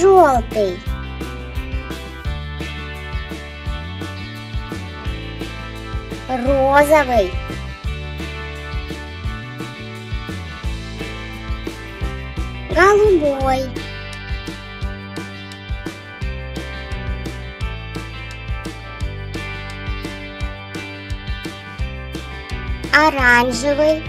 Желтый. Розовый. Голубой. Оранжевый.